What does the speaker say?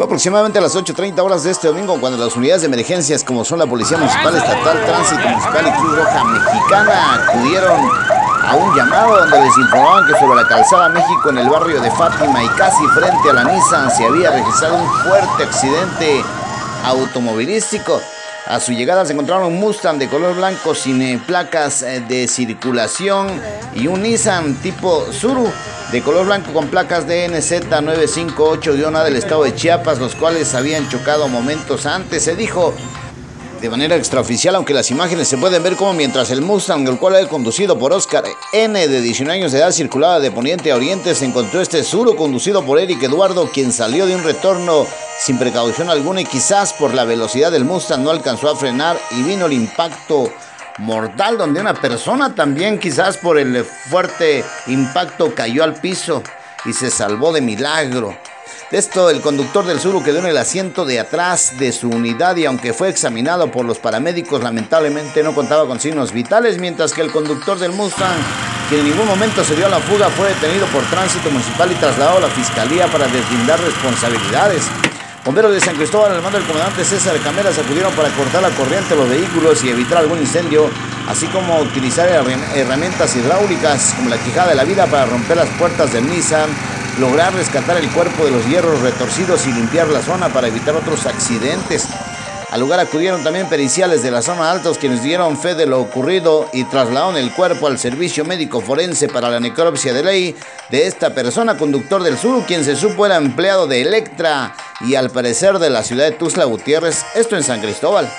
Fue aproximadamente a las 8.30 horas de este domingo cuando las unidades de emergencias como son la Policía Municipal Estatal, Tránsito Municipal y Cruz Roja Mexicana acudieron a un llamado donde les informaban que sobre la calzada México en el barrio de Fátima y casi frente a la Nissan se había registrado un fuerte accidente automovilístico. A su llegada se encontraron un Mustang de color blanco sin eh, placas eh, de circulación y un Nissan tipo Suru de color blanco con placas DNZ 958-A del estado de Chiapas, los cuales habían chocado momentos antes. Se dijo de manera extraoficial, aunque las imágenes se pueden ver como mientras el Mustang, el cual era conducido por Oscar N, de 19 años de edad, circulaba de poniente a oriente, se encontró este Suru conducido por Eric Eduardo, quien salió de un retorno sin precaución alguna y quizás por la velocidad del Mustang no alcanzó a frenar y vino el impacto mortal donde una persona también quizás por el fuerte impacto cayó al piso y se salvó de milagro. De esto, el conductor del Suru quedó en el asiento de atrás de su unidad y aunque fue examinado por los paramédicos, lamentablemente no contaba con signos vitales, mientras que el conductor del Mustang, que en ningún momento se dio a la fuga, fue detenido por tránsito municipal y trasladado a la fiscalía para deslindar responsabilidades. Bomberos de San Cristóbal, al mando del comandante César Cameras, acudieron para cortar la corriente a los vehículos y evitar algún incendio, así como utilizar herramientas hidráulicas como la quijada de la vida para romper las puertas del Nissan, lograr rescatar el cuerpo de los hierros retorcidos y limpiar la zona para evitar otros accidentes. Al lugar acudieron también periciales de la zona altos quienes dieron fe de lo ocurrido y trasladaron el cuerpo al servicio médico forense para la necropsia de ley de esta persona, conductor del sur, quien se supo era empleado de Electra y al parecer de la ciudad de Tuzla Gutiérrez, esto en San Cristóbal.